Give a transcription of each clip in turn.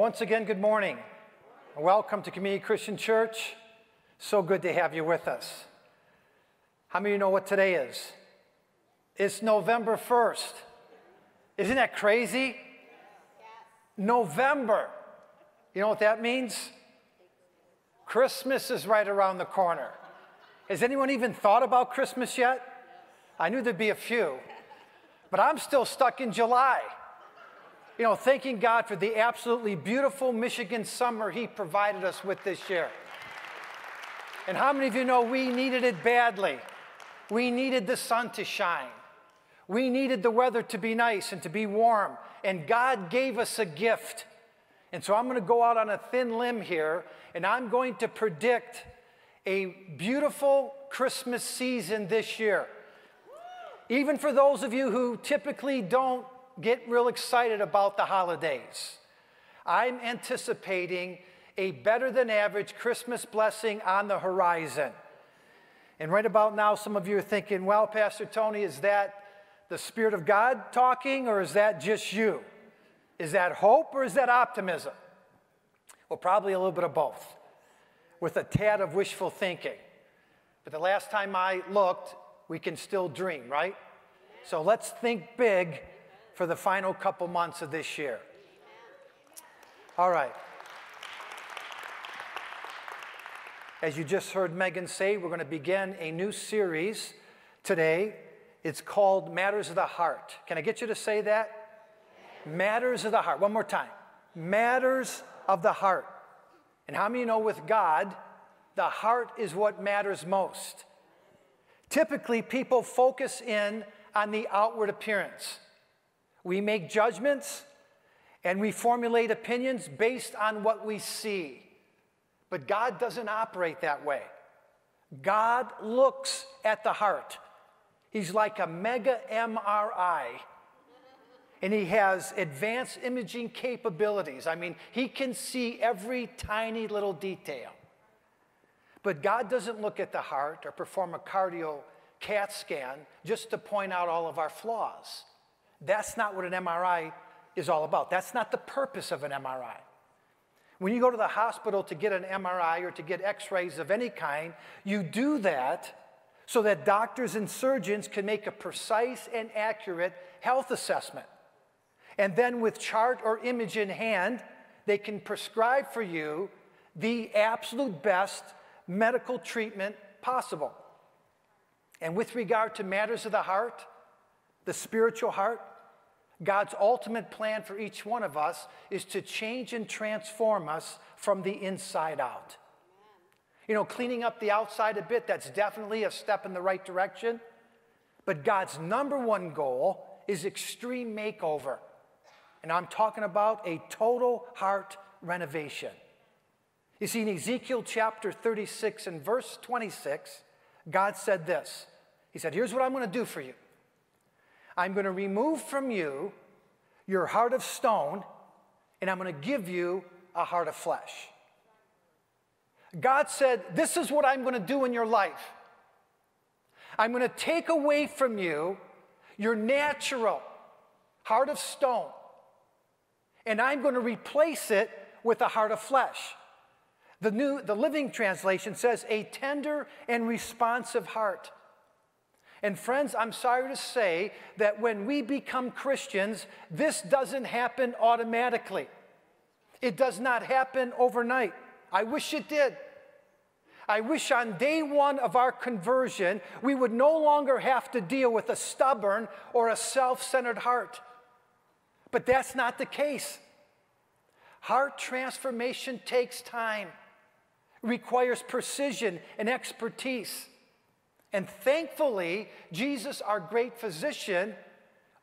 Once again, good morning. Welcome to Community Christian Church. So good to have you with us. How many of you know what today is? It's November 1st. Isn't that crazy? November. You know what that means? Christmas is right around the corner. Has anyone even thought about Christmas yet? I knew there'd be a few, but I'm still stuck in July you know, thanking God for the absolutely beautiful Michigan summer He provided us with this year. And how many of you know we needed it badly? We needed the sun to shine. We needed the weather to be nice and to be warm. And God gave us a gift. And so I'm going to go out on a thin limb here and I'm going to predict a beautiful Christmas season this year. Even for those of you who typically don't get real excited about the holidays. I'm anticipating a better than average Christmas blessing on the horizon. And right about now, some of you are thinking, well, Pastor Tony, is that the Spirit of God talking or is that just you? Is that hope or is that optimism? Well, probably a little bit of both, with a tad of wishful thinking. But the last time I looked, we can still dream, right? So let's think big for the final couple months of this year. All right. As you just heard Megan say, we're going to begin a new series today. It's called Matters of the Heart. Can I get you to say that? Matters of the Heart. One more time. Matters of the Heart. And how many know with God, the heart is what matters most? Typically, people focus in on the outward appearance. We make judgments and we formulate opinions based on what we see. But God doesn't operate that way. God looks at the heart. He's like a mega MRI. And he has advanced imaging capabilities. I mean, he can see every tiny little detail. But God doesn't look at the heart or perform a cardio CAT scan just to point out all of our flaws. That's not what an MRI is all about. That's not the purpose of an MRI. When you go to the hospital to get an MRI or to get x rays of any kind, you do that so that doctors and surgeons can make a precise and accurate health assessment. And then, with chart or image in hand, they can prescribe for you the absolute best medical treatment possible. And with regard to matters of the heart, the spiritual heart, God's ultimate plan for each one of us is to change and transform us from the inside out. You know, cleaning up the outside a bit, that's definitely a step in the right direction. But God's number one goal is extreme makeover. And I'm talking about a total heart renovation. You see, in Ezekiel chapter 36 and verse 26, God said this He said, Here's what I'm going to do for you. I'm going to remove from you your heart of stone, and I'm going to give you a heart of flesh. God said, This is what I'm going to do in your life. I'm going to take away from you your natural heart of stone, and I'm going to replace it with a heart of flesh. The new the living translation says a tender and responsive heart. And friends, I'm sorry to say that when we become Christians, this doesn't happen automatically. It does not happen overnight. I wish it did. I wish on day one of our conversion, we would no longer have to deal with a stubborn or a self centered heart. But that's not the case. Heart transformation takes time, requires precision and expertise. And thankfully, Jesus, our great physician,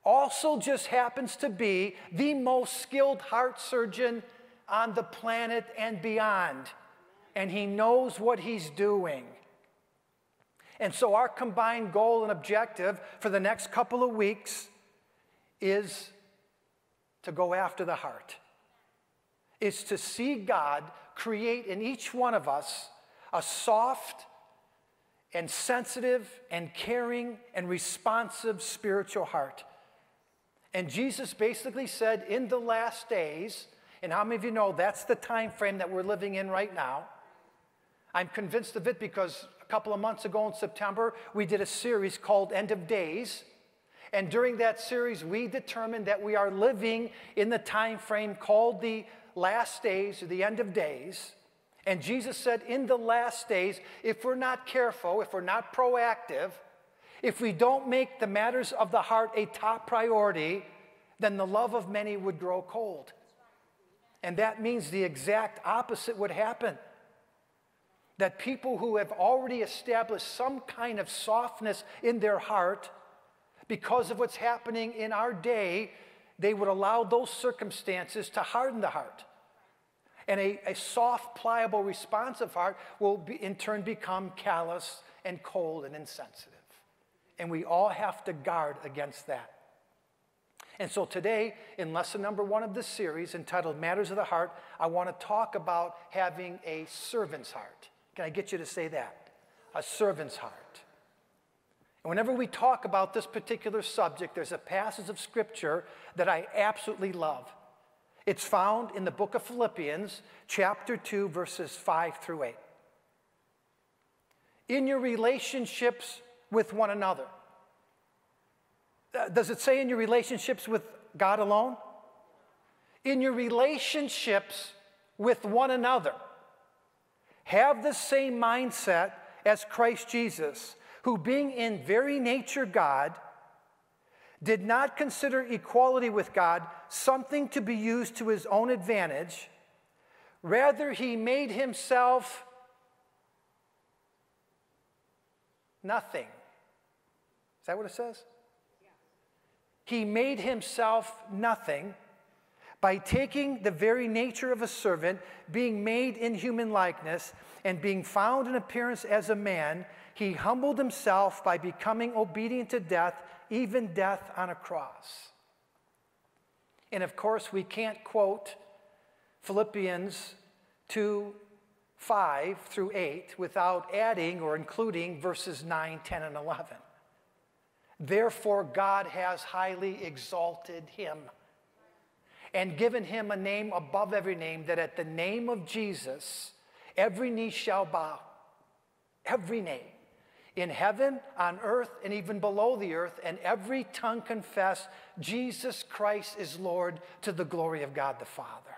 also just happens to be the most skilled heart surgeon on the planet and beyond. And he knows what he's doing. And so, our combined goal and objective for the next couple of weeks is to go after the heart, is to see God create in each one of us a soft, and sensitive and caring and responsive spiritual heart. And Jesus basically said, in the last days, And how many of you know that's the time frame that we're living in right now? I'm convinced of it because a couple of months ago in September, we did a series called End of Days. And during that series, we determined that we are living in the time frame called the last days or the end of days. And Jesus said, in the last days, if we're not careful, if we're not proactive, if we don't make the matters of the heart a top priority, then the love of many would grow cold. And that means the exact opposite would happen. That people who have already established some kind of softness in their heart because of what's happening in our day, they would allow those circumstances to harden the heart. And a, a soft, pliable, responsive heart will be, in turn become callous and cold and insensitive. And we all have to guard against that. And so today, in lesson number one of this series entitled Matters of the Heart, I want to talk about having a servant's heart. Can I get you to say that? A servant's heart. And whenever we talk about this particular subject, there's a passage of scripture that I absolutely love. It's found in the book of Philippians, chapter 2, verses 5 through 8. In your relationships with one another, uh, does it say in your relationships with God alone? In your relationships with one another, have the same mindset as Christ Jesus, who, being in very nature God, did not consider equality with God something to be used to his own advantage. Rather, he made himself nothing. Is that what it says? He made himself nothing by taking the very nature of a servant, being made in human likeness, and being found in appearance as a man, he humbled himself by becoming obedient to death, even death on a cross. And of course, we can't quote Philippians 2 5 through 8 without adding or including verses 9, 10, and 11. Therefore, God has highly exalted him and given him a name above every name, that at the name of Jesus, every knee shall bow. Every name. In heaven, on earth, and even below the earth, and every tongue confess Jesus Christ is Lord to the glory of God the Father.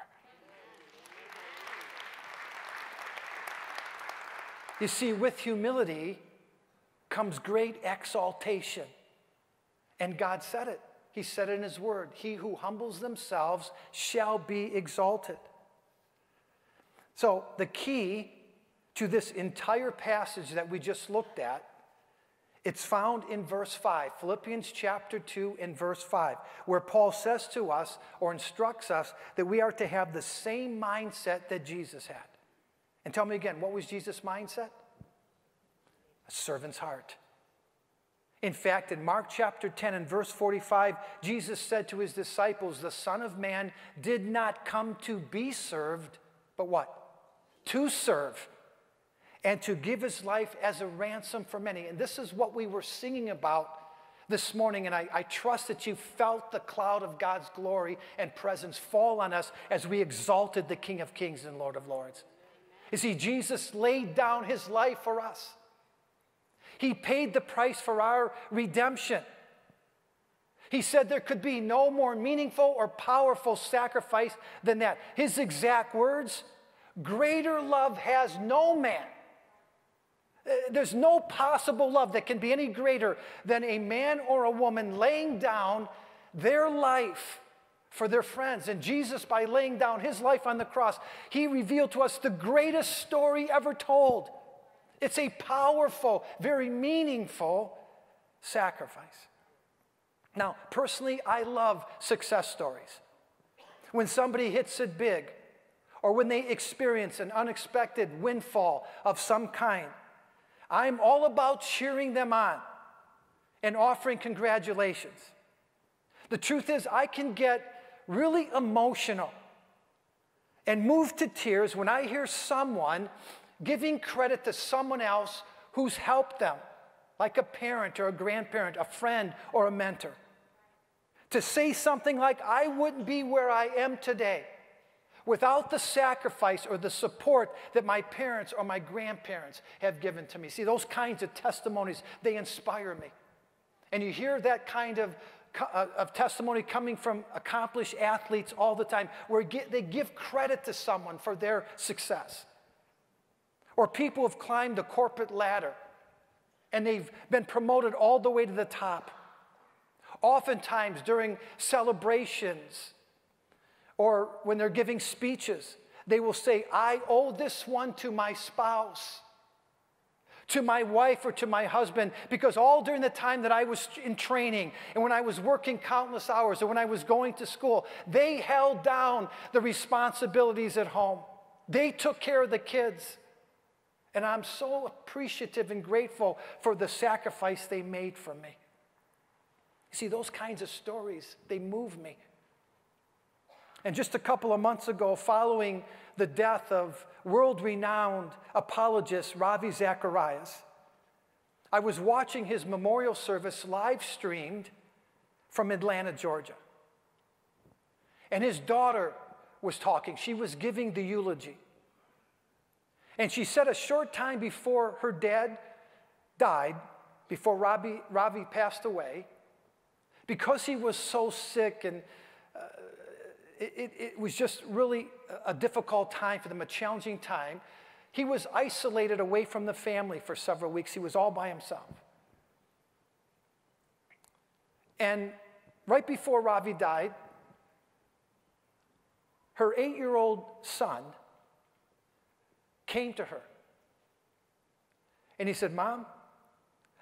You see, with humility comes great exaltation. And God said it. He said it in His Word He who humbles themselves shall be exalted. So, the key to this entire passage that we just looked at it's found in verse 5, Philippians chapter 2 and verse 5, where Paul says to us or instructs us that we are to have the same mindset that Jesus had. And tell me again, what was Jesus' mindset? A servant's heart. In fact, in Mark chapter 10 and verse 45, Jesus said to his disciples, The Son of Man did not come to be served, but what? To serve and to give his life as a ransom for many. And this is what we were singing about this morning, and I, I, trust that you felt the cloud of God's glory and presence fall on us as we exalted the King of Kings and Lord of Lords. You see, Jesus laid down his life for us. He paid the price for our redemption. He said there could be no more meaningful or powerful sacrifice than that. His exact words greater love has no man. There's no possible love that can be any greater than a man or a woman laying down their life for their friends. And Jesus, by laying down his life on the cross, he revealed to us the greatest story ever told. It's a powerful, very meaningful sacrifice. Now, personally, I love success stories. When somebody hits it big, or when they experience an unexpected windfall of some kind, I'm all about cheering them on and offering congratulations. The truth is, I can get really emotional and move to tears when I hear someone giving credit to someone else who's helped them, like a parent or a grandparent, a friend or a mentor. To say something like, I wouldn't be where I am today without the sacrifice or the support that my parents or my grandparents have given to me. See, those kinds of testimonies, they inspire me. And you hear that kind of, uh, of testimony coming from accomplished athletes all the time, where they give credit to someone for their success. Or people have climbed the corporate ladder and they've been promoted all the way to the top. Oftentimes during celebrations or when they're giving speeches, they will say, I owe this one to my spouse, to my wife, or to my husband, because all during the time that I was in training and when I was working countless hours or when I was going to school, they held down the responsibilities at home. They took care of the kids. And I'm so appreciative and grateful for the sacrifice they made for me. See, those kinds of stories, they move me. And just a couple of months ago, following the death of world renowned apologist Ravi Zacharias, I was watching his memorial service live streamed from Atlanta, Georgia. And his daughter was talking, she was giving the eulogy. And she said a short time before her dad died, before Ravi, Ravi passed away, because he was so sick and it, it, was just really a difficult time for them, a challenging time. He was isolated away from the family for several weeks. He was all by himself. And right before Ravi died, her eight year old son came to her. And he said, Mom,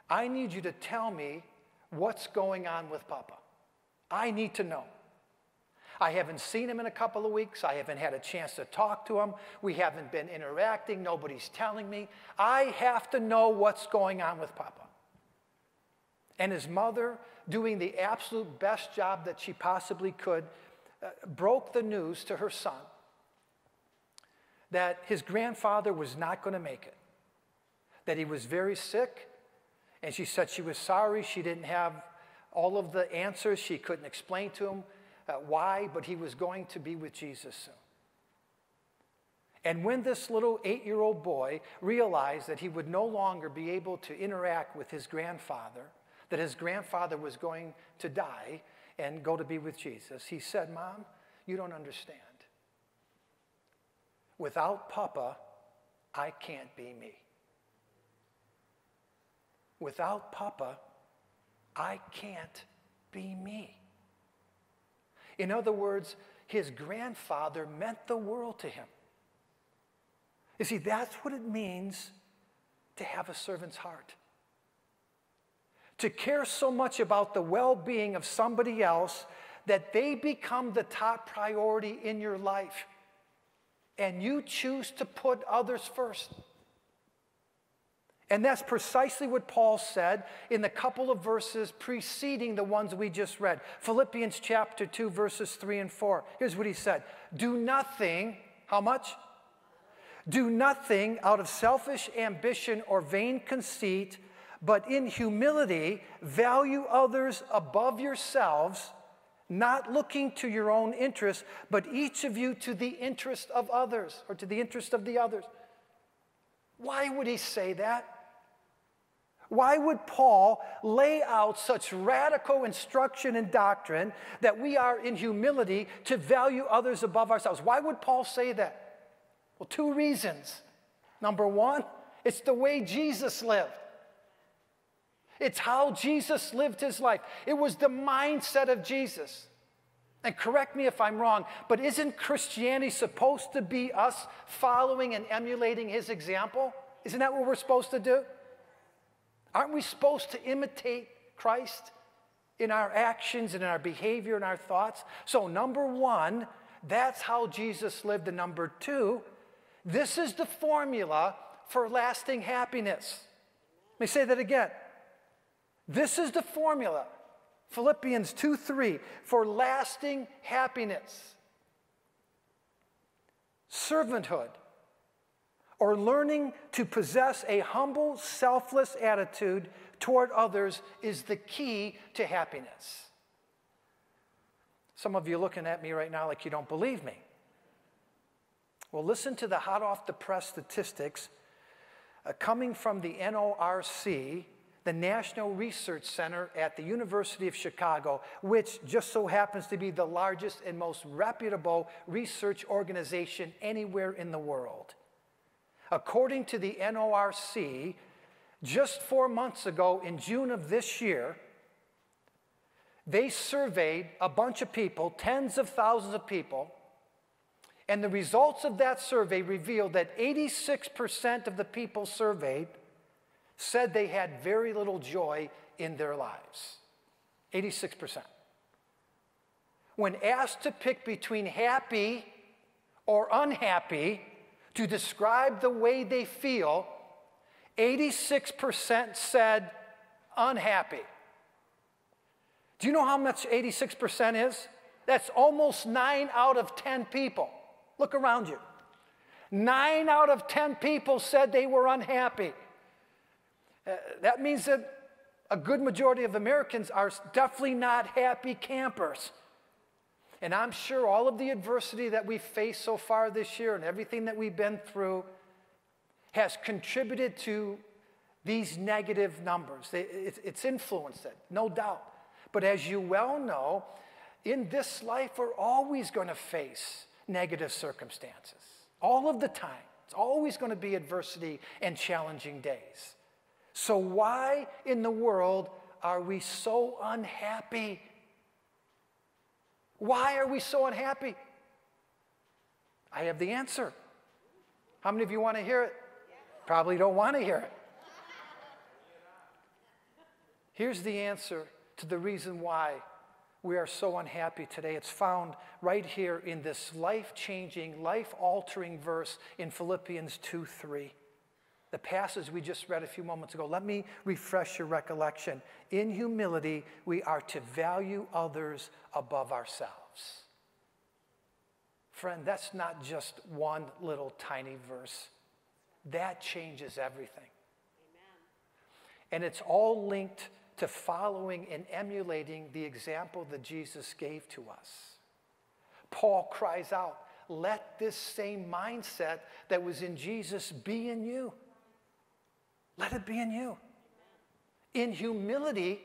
I need you to tell me what's going on with Papa. I need to know. I haven't seen him in a couple of weeks. I haven't had a chance to talk to him. We haven't been interacting. Nobody's telling me. I have to know what's going on with Papa. And his mother, doing the absolute best job that she possibly could, uh, broke the news to her son that his grandfather was not going to make it, that he was very sick, and she said she was sorry she didn't have all of the answers. She couldn't explain to him uh, why, but he was going to be with Jesus soon. And when this little eight year old boy realized that he would no longer be able to interact with his grandfather, that his grandfather was going to die and go to be with Jesus, he said, Mom, you don't understand. Without Papa, I can't be me. Without Papa, I can't be me. In other words, his grandfather meant the world to him. You see, that's what it means to have a servant's heart. To care so much about the well being of somebody else that they become the top priority in your life and you choose to put others first. And that's precisely what Paul said in the couple of verses preceding the ones we just read. Philippians chapter 2, verses 3 and 4. Here's what he said Do nothing, how much? Do nothing out of selfish ambition or vain conceit, but in humility value others above yourselves not looking to your own interest, but each of you to the interest of others or to the interest of the others. Why would he say that? Why would Paul lay out such radical instruction and doctrine that we are in humility to value others above ourselves? Why would Paul say that? Well, two reasons. Number one, it's the way Jesus lived. It's how Jesus lived his life. It was the mindset of Jesus. And correct me if I'm wrong, but isn't Christianity supposed to be us following and emulating his example? Isn't that what we're supposed to do? Aren't we supposed to imitate Christ in our actions and in our behavior and our thoughts? So, number one, that's how Jesus lived. And number two, this is the formula for lasting happiness. Let me say that again. This is the formula, Philippians 2 3, for lasting happiness. Servanthood, or learning to possess a humble, selfless attitude toward others, is the key to happiness. Some of you looking at me right now like you don't believe me. Well, listen to the hot off the press statistics uh, coming from the NORC, the National Research Center at the University of Chicago, which just so happens to be the largest and most reputable research organization anywhere in the world. According to the NORC, just four months ago, in June of this year, they surveyed a bunch of people, tens of thousands of people, and the results of that survey revealed that 86% of the people surveyed said they had very little joy in their lives. 86%. When asked to pick between happy or unhappy to describe the way they feel, 86% said unhappy. Do you know how much 86% is? That's almost nine out of 10 people. Look around you. Nine out of 10 people said they were unhappy. Uh, that means that a good majority of Americans are definitely not happy campers. And I'm sure all of the adversity that we've faced so far this year and everything that we've been through has contributed to these negative numbers. It's influenced it, no doubt. But as you well know, in this life, we're always going to face negative circumstances. All of the time. It's always going to be adversity and challenging days. So, why in the world are we so unhappy? Why are we so unhappy? I have the answer. How many of you want to hear it? Probably don't want to hear it. Here's the answer to the reason why we are so unhappy today. It's found right here in this life changing, life altering verse in Philippians 2 3. The passage we just read a few moments ago. Let me refresh your recollection. In humility, we are to value others above ourselves. Friend, that's not just one little tiny verse. That changes everything. Amen. And it's all linked to following and emulating the example that Jesus gave to us. Paul cries out, Let this same mindset that was in Jesus be in you. Let it be in you. In humility,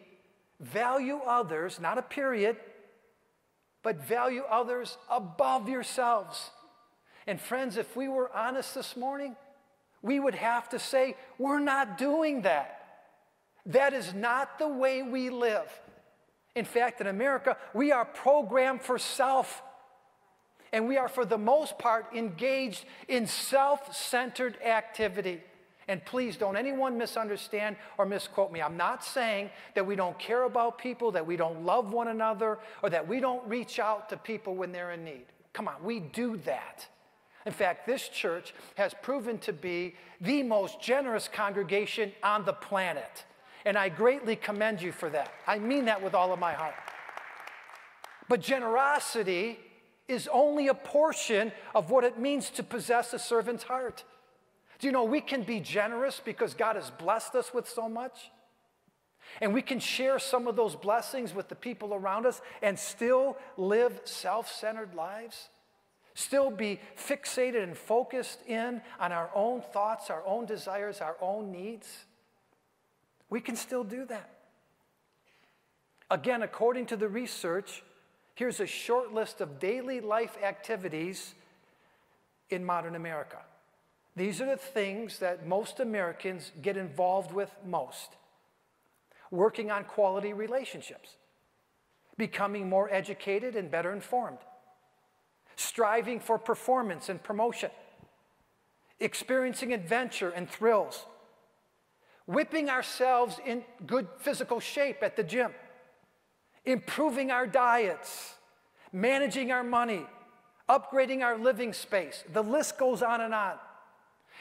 value others, not a period, but value others above yourselves. And friends, if we were honest this morning, we would have to say, we're not doing that. That is not the way we live. In fact, in America, we are programmed for self. And we are, for the most part, engaged in self centered activity. And please don't anyone misunderstand or misquote me. I'm not saying that we don't care about people, that we don't love one another, or that we don't reach out to people when they're in need. Come on, we do that. In fact, this church has proven to be the most generous congregation on the planet. And I greatly commend you for that. I mean that with all of my heart. But generosity is only a portion of what it means to possess a servant's heart. Do you know we can be generous because God has blessed us with so much? And we can share some of those blessings with the people around us and still live self centered lives? Still be fixated and focused in on our own thoughts, our own desires, our own needs? We can still do that. Again, according to the research, here's a short list of daily life activities in modern America. These are the things that most Americans get involved with most. Working on quality relationships, becoming more educated and better informed, striving for performance and promotion, experiencing adventure and thrills, whipping ourselves in good physical shape at the gym, improving our diets, managing our money, upgrading our living space. The list goes on and on.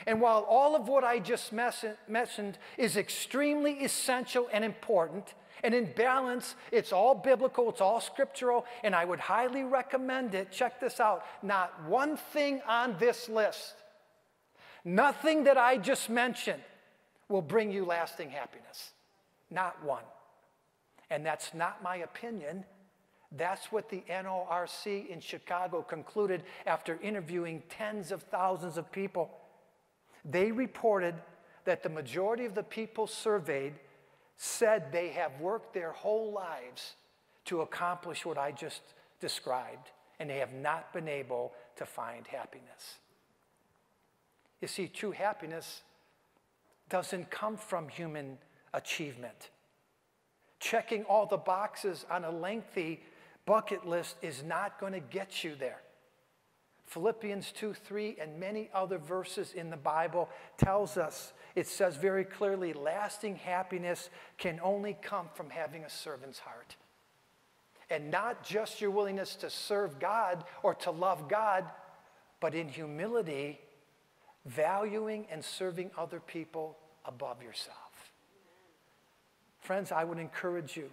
And while all of what I just mentioned is extremely essential and important, and in balance, it's all biblical, it's all scriptural, and I would highly recommend it. Check this out. Not one thing on this list, nothing that I just mentioned will bring you lasting happiness. Not one. And that's not my opinion, That's what the NORC in Chicago concluded after interviewing tens of thousands of people. They reported that the majority of the people surveyed said they have worked their whole lives to accomplish what I just described, and they have not been able to find happiness. You see, true happiness doesn't come from human achievement. Checking all the boxes on a lengthy bucket list is not going to get you there. Philippians 2 3 and many other verses in the Bible tells us, it says very clearly, lasting happiness can only come from having a servant's heart. And not just your willingness to serve God or to love God, but in humility, valuing and serving other people above yourself. Friends, I would encourage you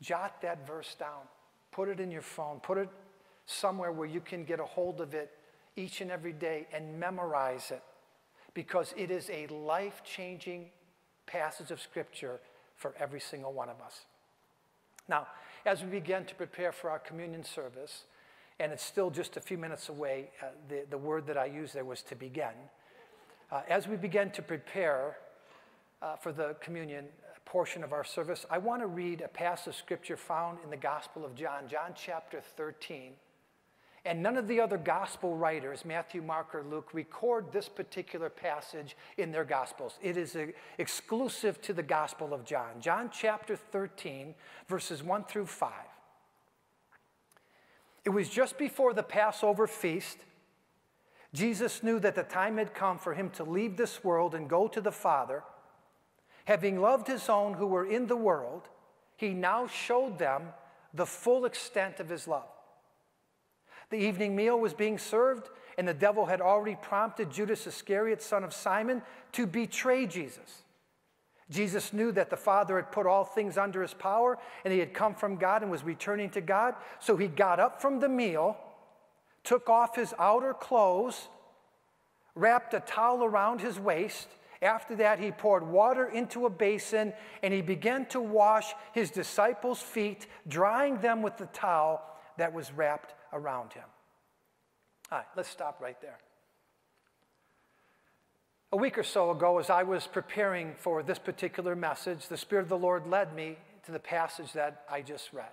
jot that verse down, put it in your phone, put it somewhere where you can get a hold of it each and every day and memorize it because it is a life changing passage of Scripture for every single one of us. Now, as we begin to prepare for our communion service, and it's still just a few minutes away. Uh, the, the word that I used there was to begin. Uh, as we begin to prepare uh, for the communion portion of our service, I want to read a passage of scripture found in the Gospel of John, John chapter 13. And none of the other gospel writers, Matthew, Mark, or Luke, record this particular passage in their gospels. It is exclusive to the Gospel of John. John chapter 13, verses 1 through 5. It was just before the Passover feast. Jesus knew that the time had come for him to leave this world and go to the Father. Having loved his own who were in the world, he now showed them the full extent of his love. The evening meal was being served, and the devil had already prompted Judas Iscariot, son of Simon, to betray Jesus. Jesus knew that the Father had put all things under his power and he had come from God and was returning to God. So he got up from the meal, took off his outer clothes, wrapped a towel around his waist. After that, he poured water into a basin and he began to wash his disciples' feet, drying them with the towel that was wrapped around him. All right, let's stop right there. A week or so ago, as I was preparing for this particular message, the Spirit of the Lord led me to the passage that I just read,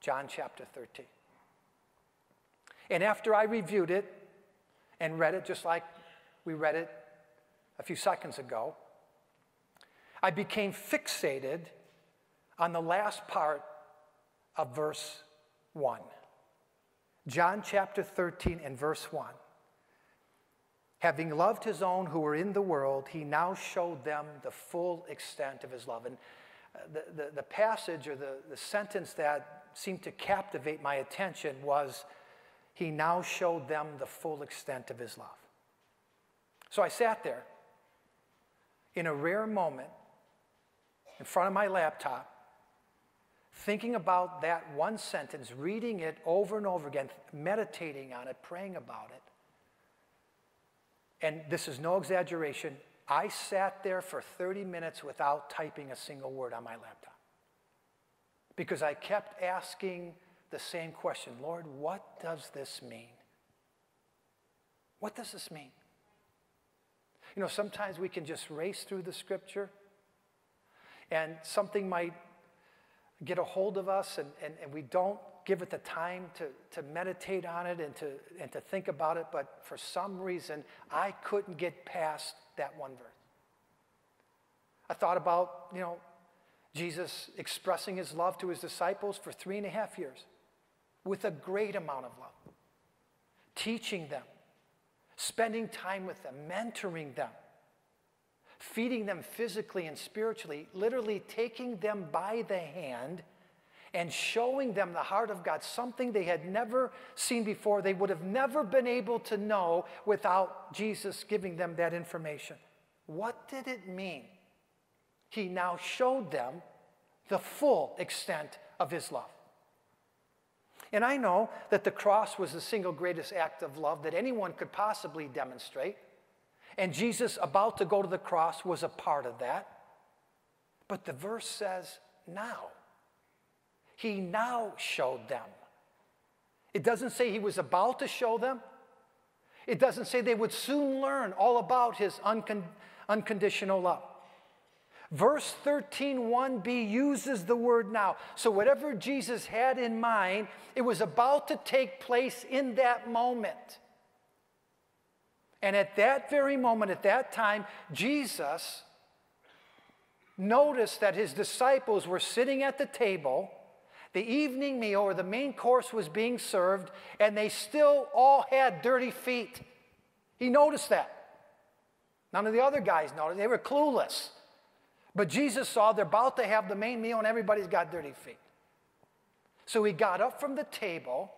John chapter 13. And after I reviewed it and read it just like we read it a few seconds ago, I became fixated on the last part of verse 1. John chapter 13 and verse 1. Having loved his own who were in the world, he now showed them the full extent of his love. And uh, the, the, the passage or the, the sentence that seemed to captivate my attention was, He now showed them the full extent of his love. So I sat there in a rare moment in front of my laptop, thinking about that one sentence, reading it over and over again, meditating on it, praying about it and this is no exaggeration, I sat there for 30 minutes without typing a single word on my laptop. Because I kept asking the same question Lord, what does this mean? What does this mean? You know, sometimes we can just race through the scripture and something might get a hold of us and, and, and we don't give it the time to, to meditate on it and to, and to think about it, but for some reason, I couldn't get past that one verse. I thought about, you know, Jesus expressing his love to his disciples for three and a half years with a great amount of love, teaching them, spending time with them, mentoring them, feeding them physically and spiritually, literally taking them by the hand and showing them the heart of God, something they had never seen before. They would have never been able to know without Jesus giving them that information. What did it mean? He now showed them the full extent of his love. And I know that the cross was the single greatest act of love that anyone could possibly demonstrate. And Jesus, about to go to the cross, was a part of that. But the verse says, now. he now showed them. It doesn't say he was about to show them. It doesn't say they would soon learn all about his uncon- unconditional love. Verse 13, 1b uses the word now. So, whatever Jesus had in mind, it was about to take place in that moment. And at that very moment, at that time, Jesus noticed that his disciples were sitting at the table. The evening meal or the main course was being served, and they still all had dirty feet. He noticed that. None of the other guys noticed. They were clueless. But Jesus saw they're about to have the main meal and everybody's got dirty feet. So he got up from the table.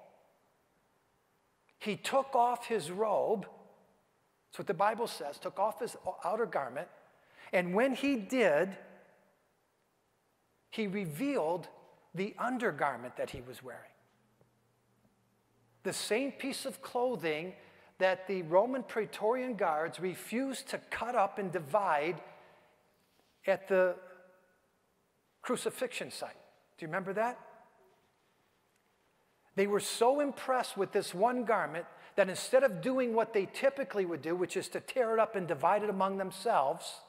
He took off his robe. That's what the Bible says. Took off his outer garment. And when he did, he revealed the undergarment that he was wearing. The same piece of clothing that the Roman Praetorian guards refused to cut up and divide at the crucifixion site. Do you remember that? They were so impressed with this one garment that instead of doing what they typically would do, which is to tear it up and divide it among themselves,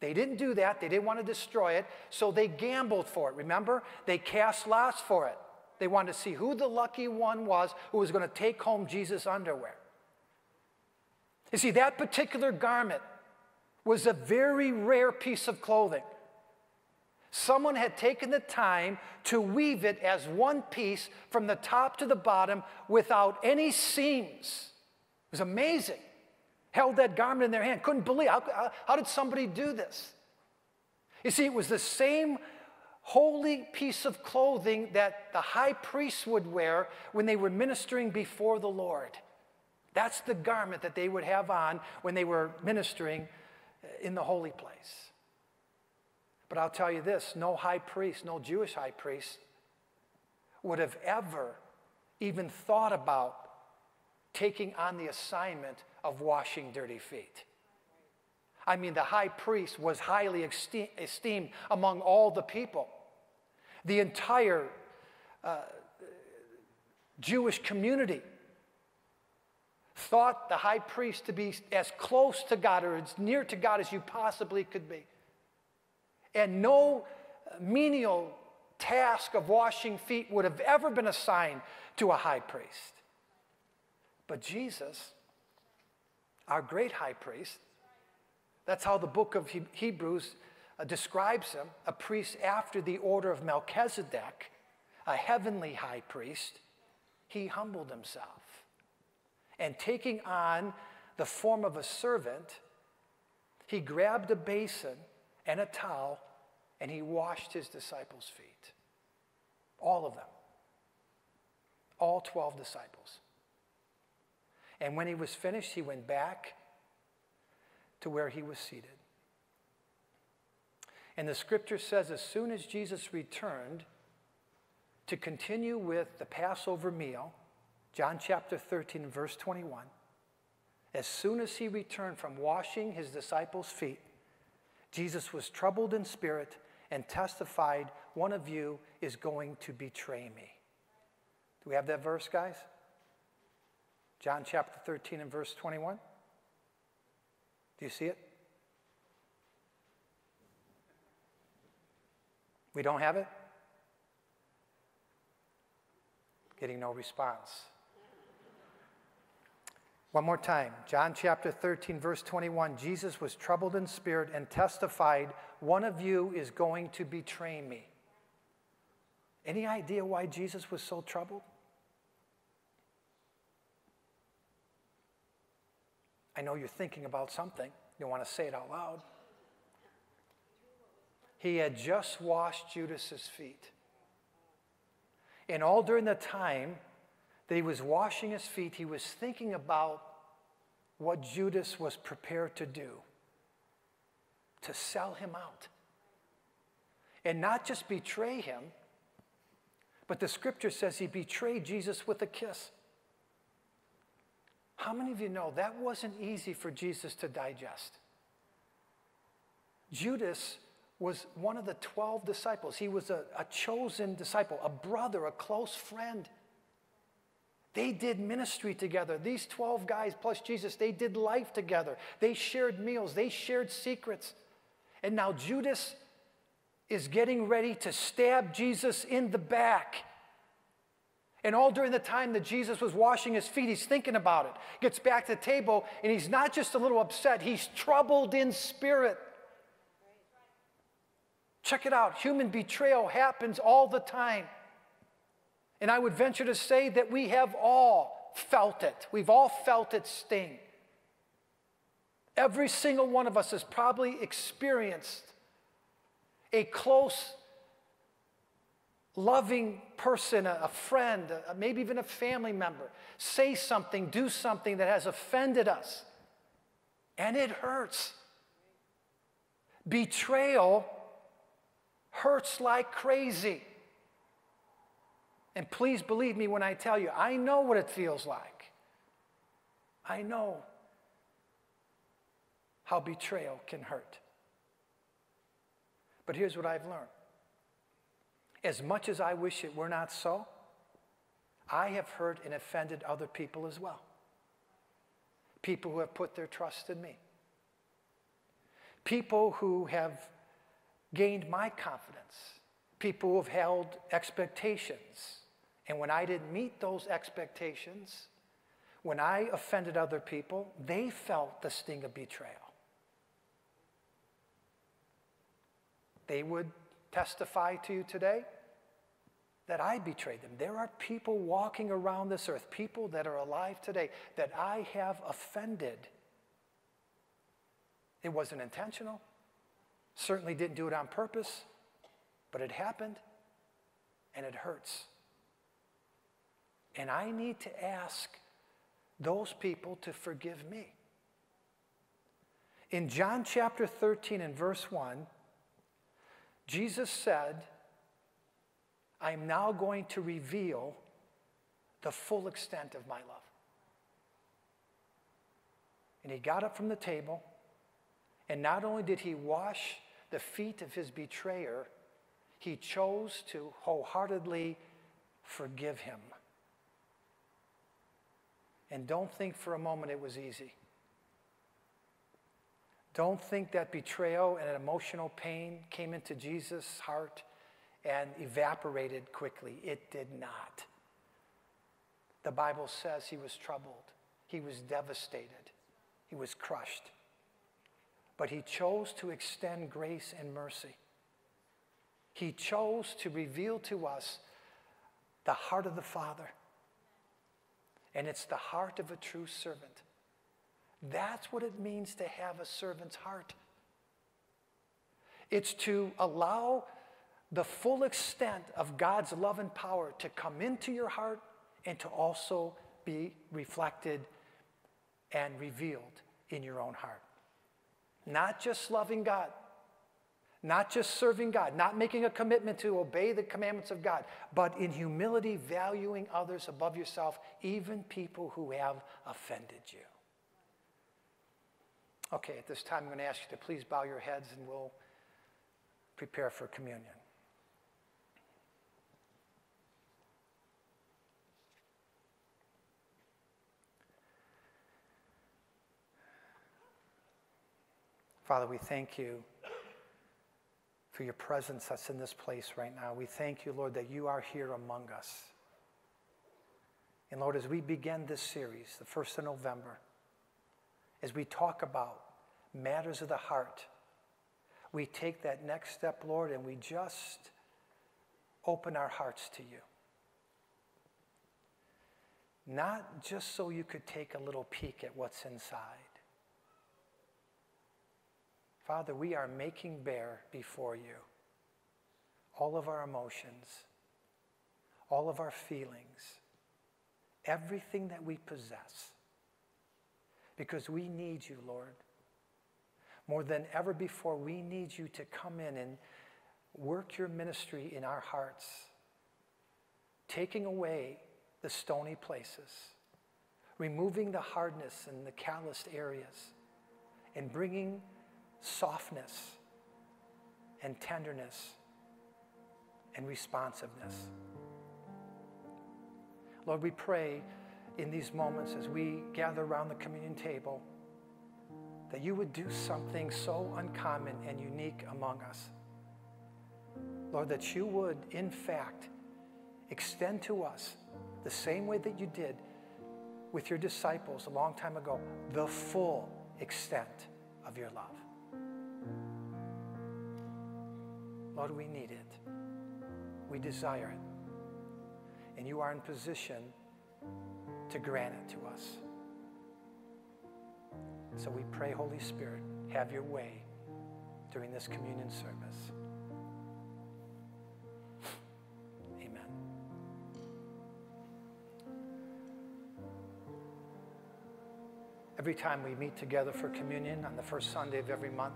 they didn't do that. They didn't want to destroy it, so they gambled for it. Remember? They cast lots for it. They wanted to see who the lucky one was who was going to take home Jesus' underwear. You see, that particular garment was a very rare piece of clothing. Someone had taken the time to weave it as one piece from the top to the bottom without any seams. It was amazing. Held that garment in their hand. Couldn't believe how, how, did somebody do this? You see, it was the same holy piece of clothing that the high priests would wear when they were ministering before the Lord. That's the garment that they would have on when they were ministering in the holy place. But I'll tell you this no high priest, no Jewish high priest, would have ever even thought about taking on the assignment of washing dirty feet. I mean, the high priest was highly esteemed among all the people. The entire uh, Jewish community thought the high priest to be as close to God or as near to God as you possibly could be. And no menial task of washing feet would have ever been assigned to a high priest. But Jesus, our great high priest, that's how the book of Hebrews uh, describes him a priest after the order of Melchizedek, a heavenly high priest. He humbled himself and taking on the form of a servant, he grabbed a basin and a towel and he washed his disciples' feet. All of them. All 12 disciples. And when he was finished, he went back to where he was seated. And the scripture says as soon as Jesus returned to continue with the Passover meal, John chapter 13, verse 21. As soon as he returned from washing his disciples' feet, Jesus was troubled in spirit and testified, One of you is going to betray me. Do we have that verse, guys? John chapter 13 and verse 21. Do you see it? We don't have it? Getting no response. One more time, John chapter 13, verse 21. Jesus was troubled in spirit and testified, One of you is going to betray me. Any idea why Jesus was so troubled? I know you're thinking about something. You want to say it out loud. He had just washed Judas's feet. And all during the time that he was washing his feet, he was thinking about what Judas was prepared to do to sell him out. And not just betray him, but the scripture says he betrayed Jesus with a kiss. How many of you know that wasn't easy for Jesus to digest? Judas was one of the 12 disciples. He was a, a chosen disciple, a brother, a close friend. They did ministry together. These 12 guys plus Jesus, they did life together. They shared meals, they shared secrets. And now Judas is getting ready to stab Jesus in the back. And all during the time that Jesus was washing his feet, he's thinking about it. Gets back to the table, and he's not just a little upset, he's troubled in spirit. Check it out human betrayal happens all the time. And I would venture to say that we have all felt it. We've all felt it sting. Every single one of us has probably experienced a close, loving person, a, friend, maybe even a family member, say something, do something that has offended us. And it hurts. Betrayal hurts like crazy. And please believe me when I tell you, I know what it feels like. I know how betrayal can hurt. But here's what I've learned as much as I wish it were not so, I have hurt and offended other people as well. People who have put their trust in me. People who have gained my confidence. People who have held expectations. And when I didn't meet those expectations, when I offended other people, they felt the sting of betrayal. They would testify to you today that I betrayed them. There are people walking around this earth, people that are alive today, that I have offended. It wasn't intentional, certainly didn't do it on purpose, but it happened and it hurts. And I need to ask those people to forgive me. In John chapter 13 and verse 1, Jesus said, I am now going to reveal the full extent of my love. And he got up from the table, and not only did he wash the feet of his betrayer, he chose to wholeheartedly forgive him. And don't think for a moment it was easy. Don't think that betrayal and emotional pain came into Jesus' heart and evaporated quickly. It did not. The Bible says he was troubled, he was devastated, he was crushed. But he chose to extend grace and mercy. He chose to reveal to us the heart of the Father. And it's the heart of a true servant. That's what it means to have a servant's heart. It's to allow the full extent of God's love and power to come into your heart and to also be reflected and revealed in your own heart. Not just loving God, not just serving God, not making a commitment to obey the commandments of God, but in humility valuing others above yourself, even people who have offended you. Okay, at this time, I'm going to ask you to please bow your heads and we'll prepare for communion. Father, we thank you for your presence that's in this place right now. We thank you, Lord, that you are here among us. And Lord, as we begin this series, the 1st of November, as we talk about matters of the heart, we take that next step, Lord, and we just open our hearts to you. Not just so you could take a little peek at what's inside. Father, we are making bare before you all of our emotions, all of our feelings, everything that we possess because we need you, Lord. More than ever before, we need you to come in and work your ministry in our hearts, taking away the stony places, removing the hardness and the calloused areas, and bringing softness and tenderness and responsiveness. Lord, we pray in these moments as we gather around the communion table that you would do something so uncommon and unique among us. Lord, that you would, in fact, extend to us the same way that you did with your disciples a long time ago, the full extent of your love. Lord, we need it. We desire it. And you are in position to grant it to us. So we pray, Holy Spirit, have your way during this communion service. Amen. Every time we meet together for communion on the first Sunday of every month,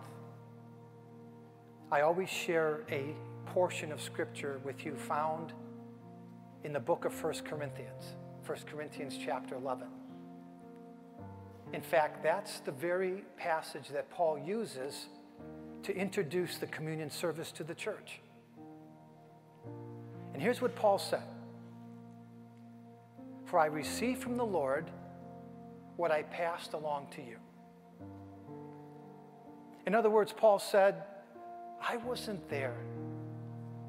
I always share a portion of scripture with you found in the book of 1 Corinthians, 1 Corinthians chapter 11. In fact, that's the very passage that Paul uses to introduce the communion service to the church. And here's what Paul said For I received from the Lord what I passed along to you. In other words, Paul said, I wasn't there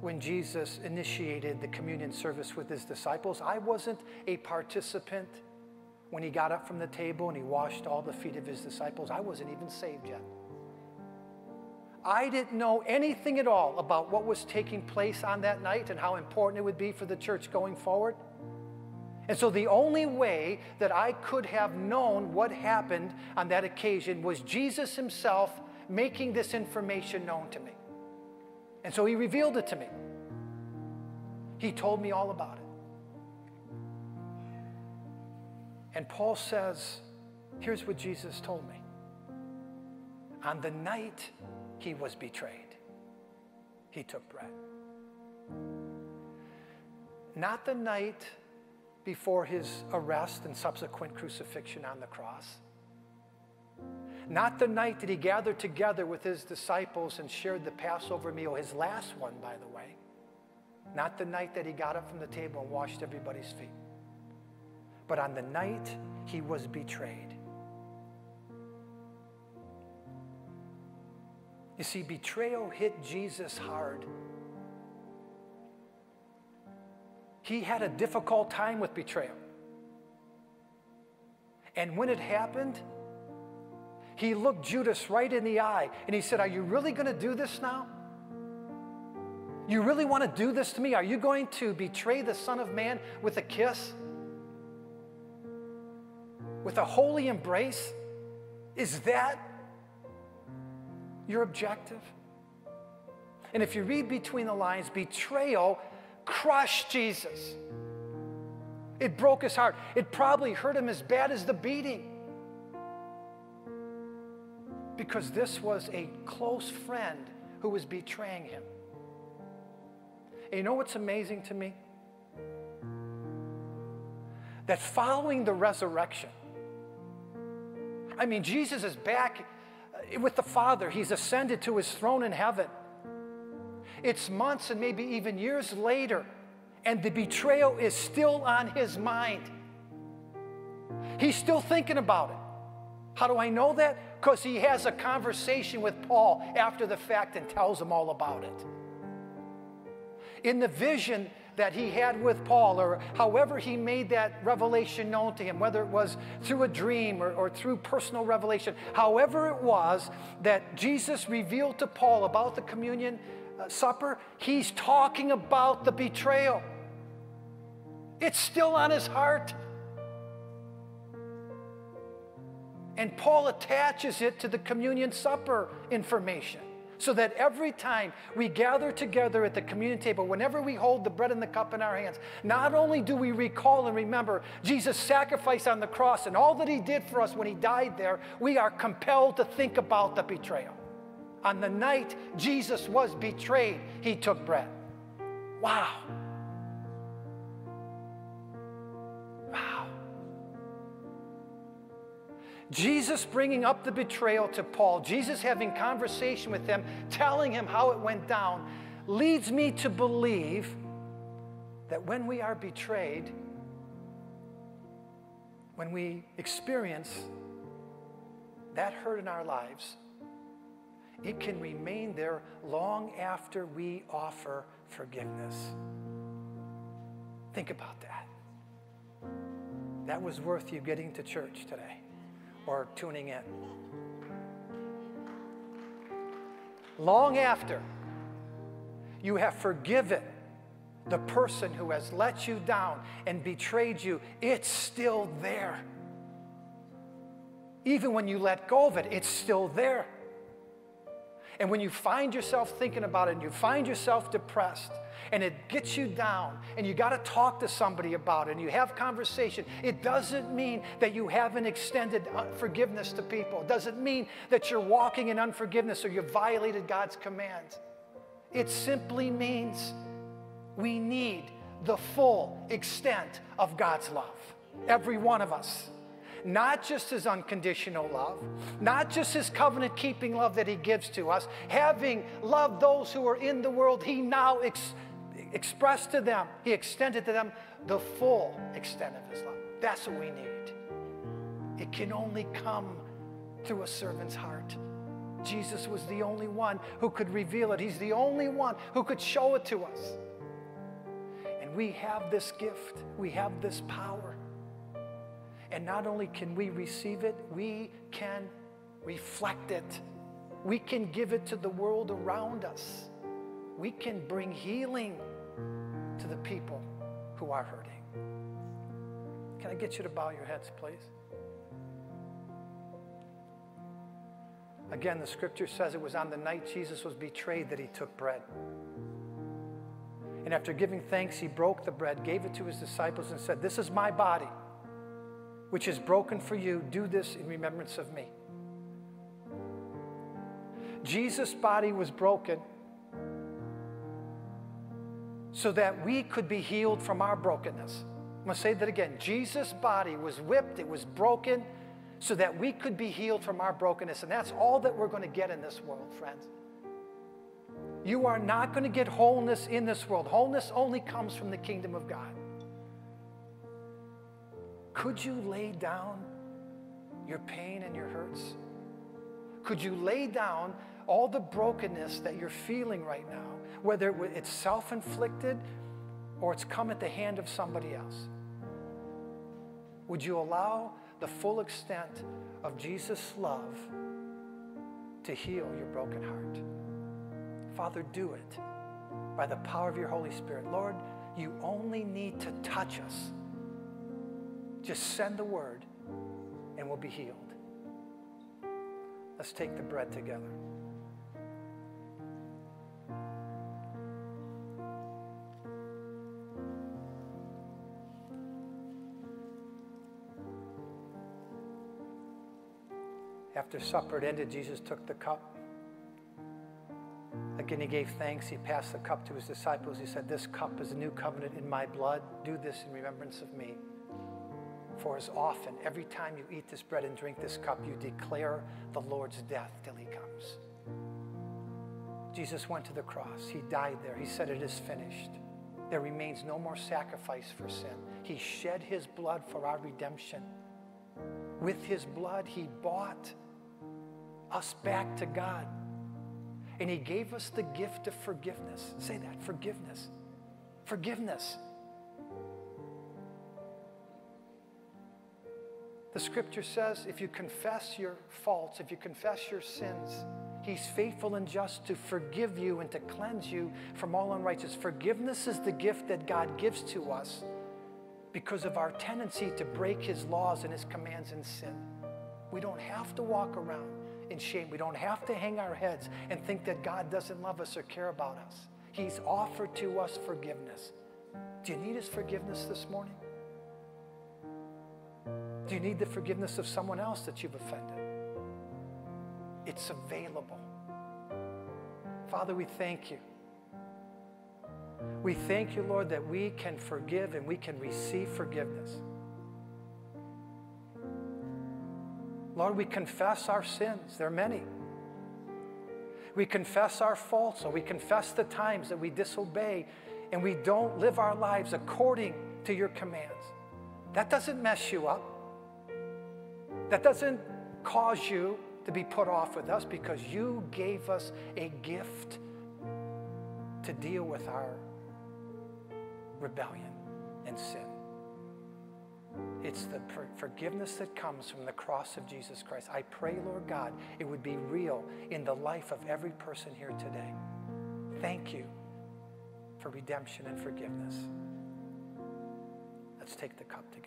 when Jesus initiated the communion service with his disciples. I wasn't a participant when he got up from the table and he washed all the feet of his disciples. I wasn't even saved yet. I didn't know anything at all about what was taking place on that night and how important it would be for the church going forward. And so the only way that I could have known what happened on that occasion was Jesus himself making this information known to me. And so he revealed it to me. He told me all about it. And Paul says, here's what Jesus told me. On the night he was betrayed, he took bread. Not the night before his arrest and subsequent crucifixion on the cross. Not the night that he gathered together with his disciples and shared the Passover meal, his last one, by the way. Not the night that he got up from the table and washed everybody's feet. But on the night he was betrayed. You see, betrayal hit Jesus hard. He had a difficult time with betrayal. And when it happened, he looked Judas right in the eye and he said, Are you really going to do this now? You really want to do this to me? Are you going to betray the Son of Man with a kiss? With a holy embrace? Is that your objective? And if you read between the lines, betrayal crushed Jesus. It broke his heart. It probably hurt him as bad as the beating. Because this was a close friend who was betraying him. And you know what's amazing to me? That following the resurrection, I mean, Jesus is back with the Father, He's ascended to His throne in heaven. It's months and maybe even years later, and the betrayal is still on His mind. He's still thinking about it. How do I know that? Because he has a conversation with Paul after the fact and tells him all about it in the vision that he had with Paul, or however he made that revelation known to him, whether it was through a dream or, or, through personal revelation, however it was that Jesus revealed to Paul about the communion uh, supper, he's talking about the betrayal. It's still on his heart. And Paul attaches it to the communion supper information. So that every time we gather together at the communion table, whenever we hold the bread and the cup in our hands, not only do we recall and remember Jesus' sacrifice on the cross and all that he did for us when he died there, we are compelled to think about the betrayal. On the night Jesus was betrayed, he took bread. Wow. Jesus bringing up the betrayal to Paul, Jesus having conversation with him, telling him how it went down, leads me to believe that when we are betrayed, when we experience that hurt in our lives, it can remain there long after we offer forgiveness. Think about that. That was worth you getting to church today or tuning in. Long after you have forgiven the person who has let you down and betrayed you, it's still there. Even when you let go of it, it's still there. And when you find yourself thinking about it and you find yourself depressed and it gets you down and you got to talk to somebody about it and you have conversation, it doesn't mean that you haven't extended forgiveness to people. It doesn't mean that you're walking in unforgiveness or you've violated God's commands. It simply means we need the full extent of God's love, every one of us. Not just his unconditional love, not just his covenant keeping love that he gives to us, having loved those who are in the world, he now ex- expressed to them, he extended to them the full extent of his love. That's what we need. It can only come through a servant's heart. Jesus was the only one who could reveal it. He's the only one who could show it to us And we have this gift, we have this power. And not only can we receive it, we can reflect it. We can give it to the world around us. We can bring healing to the people who are hurting. Can I get you to bow your heads, please? Again, the scripture says it was on the night Jesus was betrayed that he took bread. And after giving thanks, he broke the bread, gave it to his disciples, and said, This is my body, which is broken for you. Do this in remembrance of me. Jesus' body was broken so that we could be healed from our brokenness. I'm going to say that again. Jesus' body was whipped, it was broken so that we could be healed from our brokenness. And that's all that we're going to get in this world, friends. You are not going to get wholeness in this world. Wholeness only comes from the kingdom of God. Could you lay down your pain and your hurts? Could you lay down all the brokenness that you're feeling right now, whether it's self inflicted or it's come at the hand of somebody else? Would you allow the full extent of Jesus' love to heal your broken heart? Father, do it by the power of your Holy Spirit. Lord, you only need to touch us. Just send the word and we'll be healed. Let's take the bread together. After supper had ended, Jesus took the cup. Again, he gave thanks. He passed the cup to his disciples. He said, This cup is a new covenant in my blood. Do this in remembrance of me. For as often, every time you eat this bread and drink this cup, you declare the Lord's death till he comes. Jesus went to the cross. He died there. He said, It is finished. There remains no more sacrifice for sin. He shed his blood for our redemption. With his blood, he bought us back to God. And He gave us the gift of forgiveness. Say that forgiveness. Forgiveness. The scripture says if you confess your faults, if you confess your sins, He's faithful and just to forgive you and to cleanse you from all unrighteousness. Forgiveness is the gift that God gives to us because of our tendency to break His laws and His commands in sin. We don't have to walk around in shame. We don't have to hang our heads and think that God doesn't love us or care about us. He's offered to us forgiveness. Do you need His forgiveness this morning? Do you need the forgiveness of someone else that you've offended? It's available. Father, we thank you. We thank you, Lord, that we can forgive and we can receive forgiveness. Lord, we confess our sins. There are many. We confess our faults, and we confess the times that we disobey and we don't live our lives according to your commands. That doesn't mess you up. That doesn't cause you to be put off with us because you gave us a gift to deal with our rebellion and sin. It's the forgiveness that comes from the cross of Jesus Christ. I pray, Lord God, it would be real in the life of every person here today. Thank you for redemption and forgiveness. Let's take the cup together.